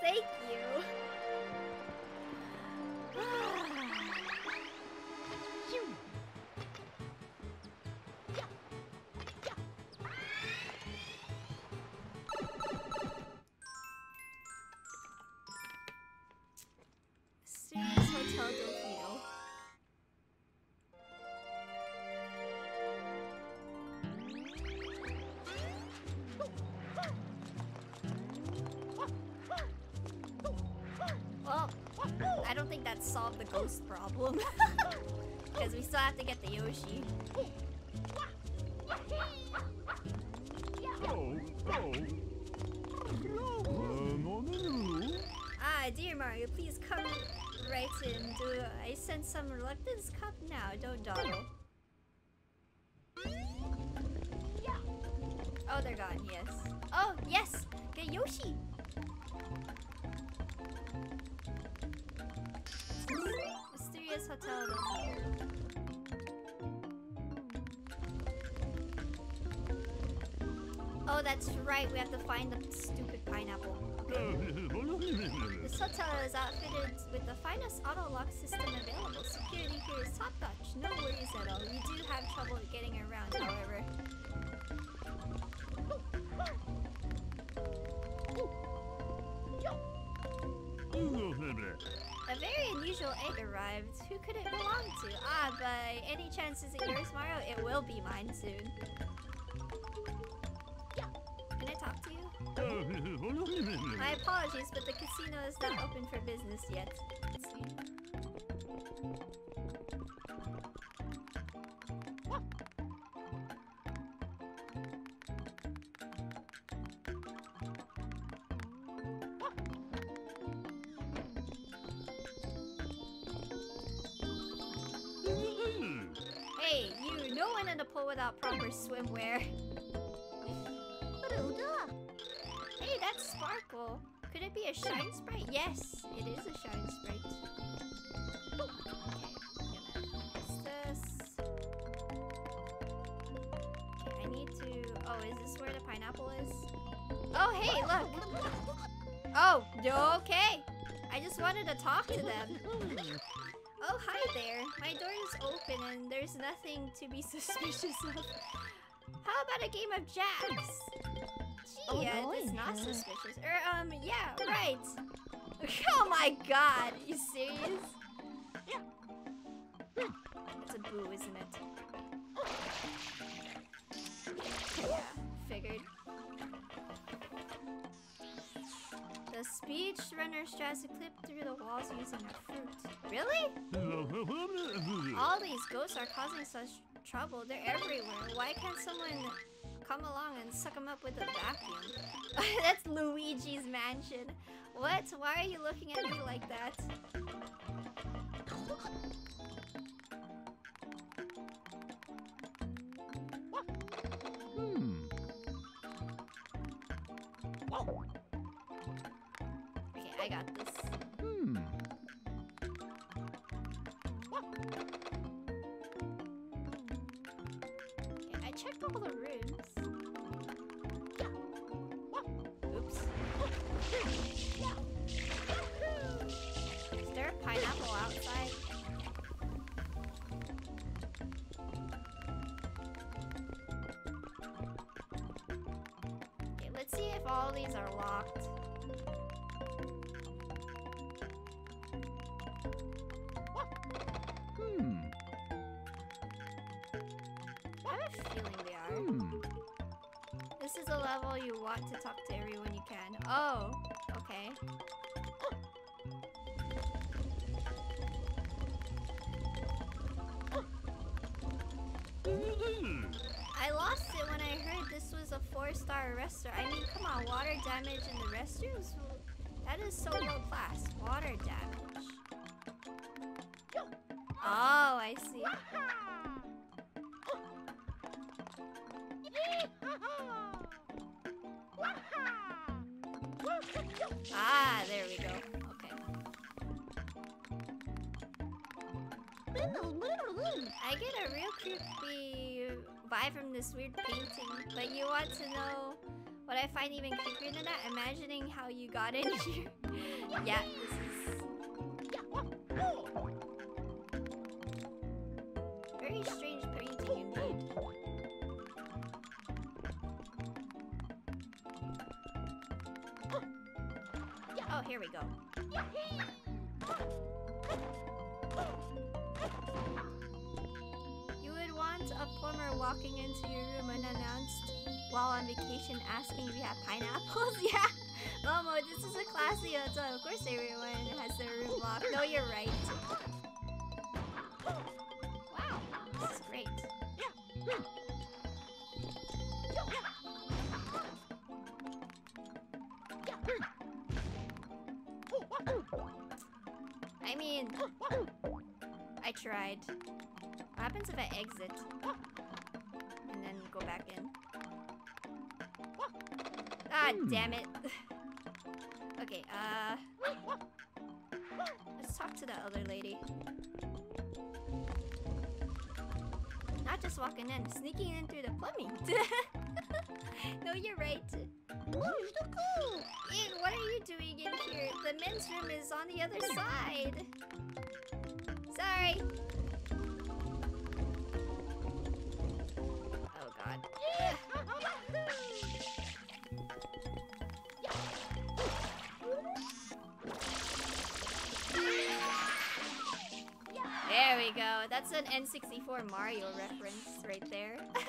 thank Well, I don't think that solved the ghost problem. Because we still have to get the Yoshi. Ah, dear Mario, please come right in. Do I sense some reluctance? Come now, don't dawdle. Oh, they're gone, yes. Oh, yes! Get Yoshi! Oh, that's right, we have to find the stupid pineapple. This hotel is outfitted with the finest auto lock system available. Security here is top notch. No worries at all. We do have trouble getting around, however. A very unusual egg arrived. Who could it belong to? Ah, by any chance is it yours, Mario? It will be mine soon. Can I talk to you? My apologies, but the casino is not open for business yet. Sparkle. Could it be a Shine Sprite? Yes, it is a Shine Sprite. Okay, this. Okay, I need to... Oh, is this where the pineapple is? Oh, hey, look! Oh, okay! I just wanted to talk to them. Oh, hi there. My door is open and there's nothing to be suspicious of. How about a game of jacks? Gee, uh, it's not suspicious. Er, um, yeah, right. Oh my god, you serious? Yeah. It's a boo, isn't it? Yeah, figured. The speed runner straps to clip through the walls using a fruit. Really? All these ghosts are causing such trouble. They're everywhere. Why can't someone come along and suck them up with a vacuum? That's Luigi's mansion. What? Why are you looking at me like that? Hmm. Okay, I got this. Let's see if all these are locked. Hmm. I have a feeling they are. Hmm. This is a level you want to talk to everyone you can. Oh, okay. Four-star restaurant. I mean, come on, water damage in the restrooms? That is so low class. Water damage. Oh, I see. Ah, there we go. Okay. I get a real creepy vibe from this weird painting, but you want to know What I find even creepier than that, imagining how you got in here. yeah, this is very strange painting indeed. Oh, here we go. Walking into your room unannounced while on vacation asking if you have pineapples? yeah. Momo, this is a classy hotel. Of course everyone has their room oh, locked. No, you're right. Wow, this is great. I mean, I tried. What happens if I exit? Go back in? Ah, damn it. okay, uh... Let's talk to that other lady. Not just walking in, sneaking in through the plumbing. no, you're right. Ian, what are you doing in here? The men's room is on the other side. Sorry. There we go. That's an N64 Mario reference right there.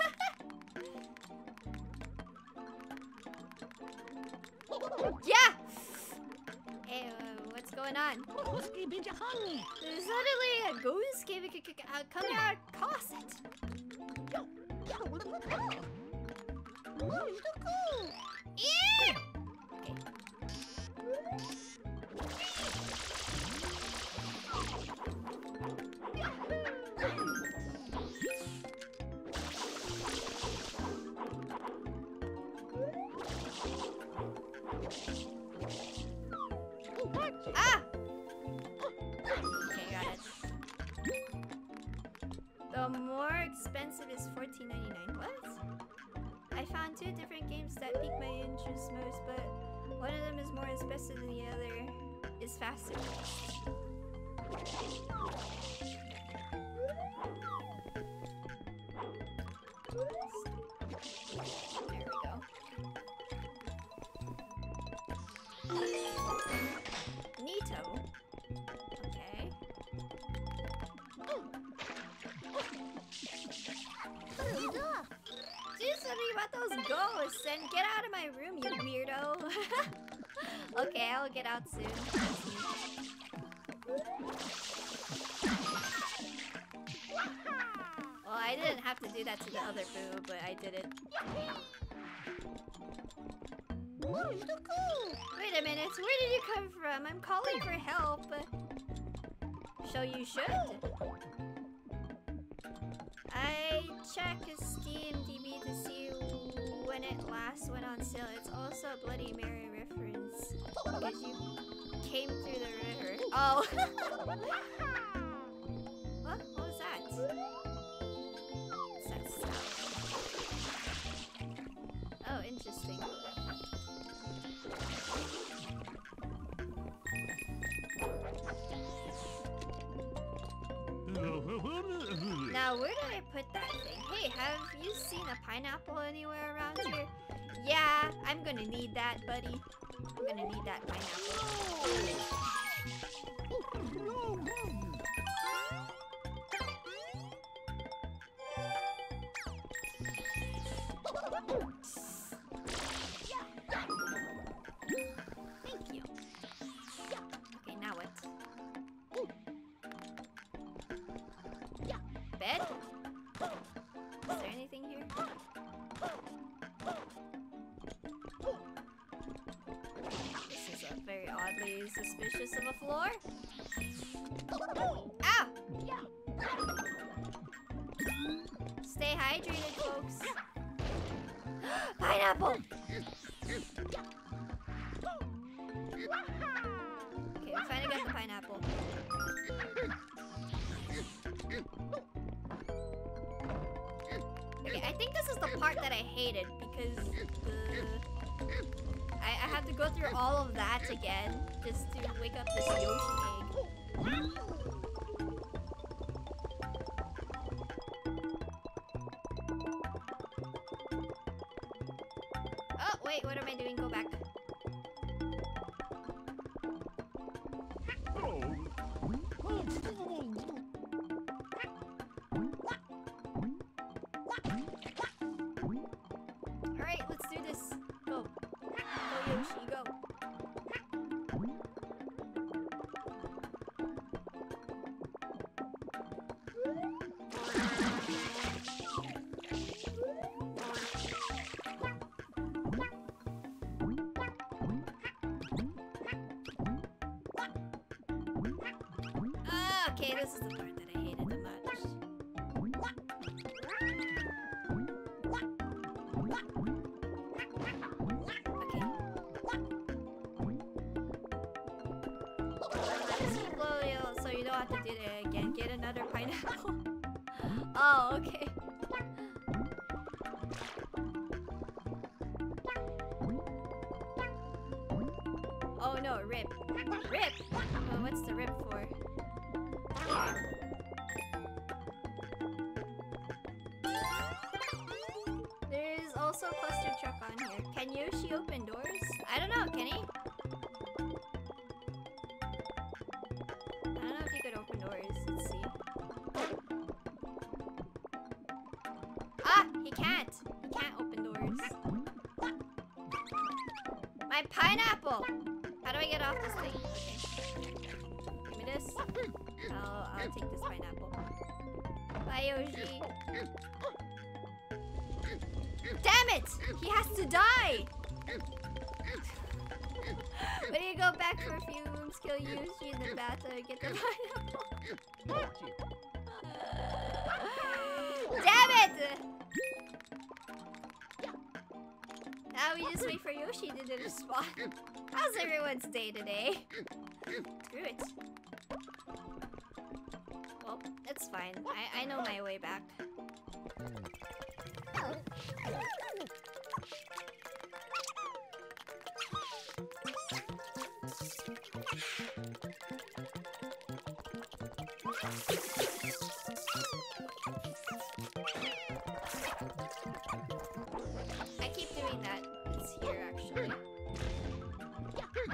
yeah! Hey, uh, what's going on? Suddenly, a ghost came uh, coming out of closet. Ew! Okay. More expensive is $14.99. What? I found two different games that pique my interest most, but one of them is more expensive than the other is faster. And get out of my room, you weirdo. okay, I'll get out soon. Well, I didn't have to do that to the other boo, but I did it. Wait a minute, where did you come from? I'm calling for help. So you should. I check Steam DB to see when it last went on sale. It's also a Bloody Mary reference. Because you came through the river. Oh. Now, where did I put that thing? Hey, have you seen a pineapple anywhere around here? Yeah, I'm gonna need that, buddy. I'm gonna need that pineapple. Suspicious of a floor. Ah! Stay hydrated, folks. Pineapple! Okay, we finally got the pineapple. Okay, I think this is the part that I hated because the have to go through all of that again just to wake up this Yoshi egg. Okay, this is the part that I hated the most. Okay. Keep loyal so you don't have to do again. Get another pineapple. oh, okay. Also a cluster truck on here. Can Yoshi open doors? I don't know, can he? I don't know if he could open doors. Let's see. Ah! He can't! He can't open doors. My pineapple! How do I get off this thing? Damn it! He has to die! when you go back for a few rooms, kill Yoshi in the and get the pineapple. Damn it! Now we just wait for Yoshi to do the spawn. How's everyone's day today? Screw it. Well, it's fine. I, I know my way back.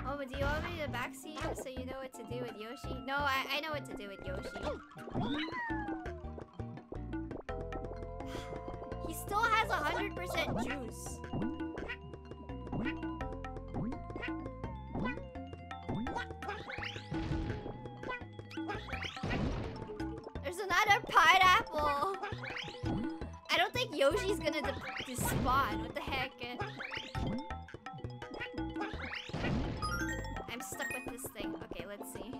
Oh, do you want me to backseat so you know what to do with Yoshi? No, I, I know what to do with Yoshi. 100% juice. There's another pineapple. I don't think Yoshi's gonna de- despawn. What the heck? I'm stuck with this thing. Okay, let's see.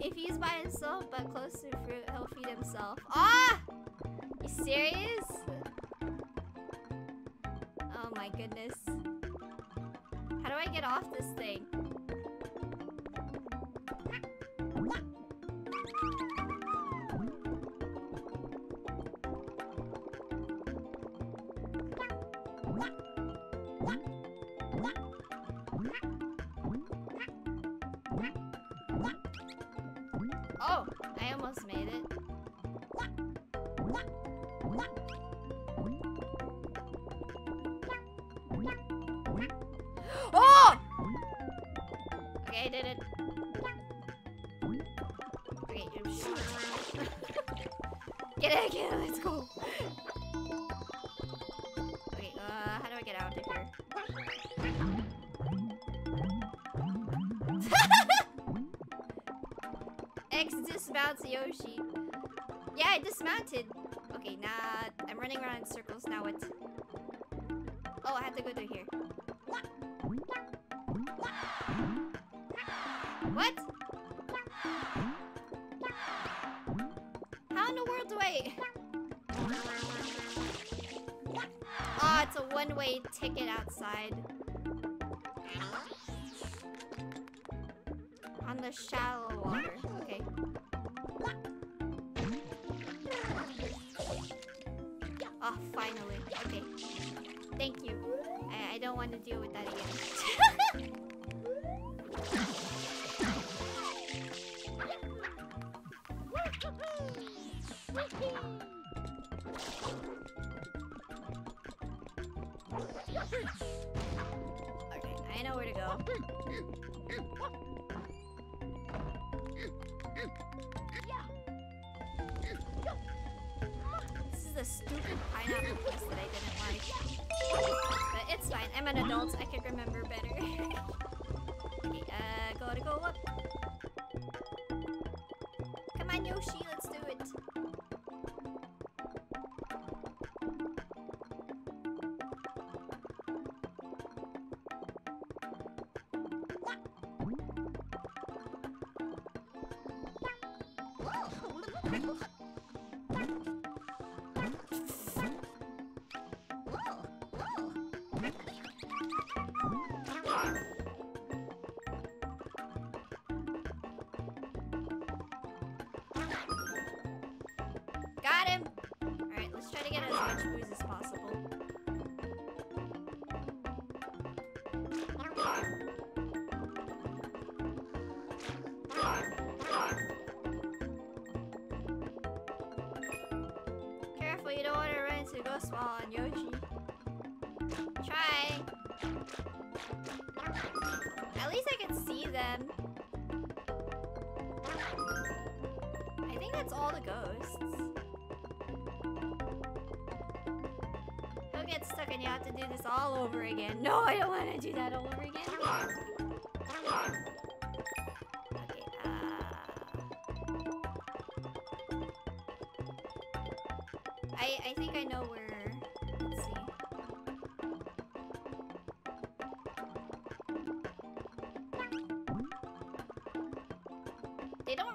if he's by himself but close to fruit, he'll feed himself. Ah! You serious? Oh my goodness. How do I get off this thing? I did it. Okay, you shoot. get it, get it, let's go. Okay, uh, how do I get out of here? X dismounts Yoshi. Yeah, I dismounted. Okay, now I'm running around in circles. Now what? Oh, I have to go through here. One-way ticket outside. On the shallow water. Okay. Oh, finally. Okay. Thank you. I, I don't want to deal with that again. is the stupid pineapple place that I didn't like. But it's fine. I'm an adult. I can remember better. okay, uh, go up. Come a on Yoshi. Try. At least I can see them. I think that's all the ghosts. He'll get stuck and you have to do this all over again. No, I don't want to do that all over again.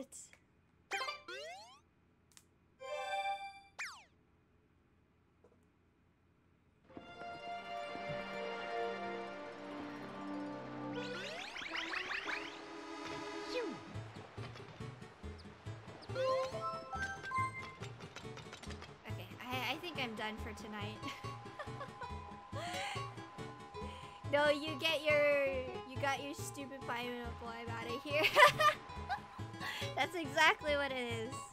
it. Okay, I, I think I'm done for tonight. no, you get your you got your stupid pineapple. I'm out of here. That's exactly what it is.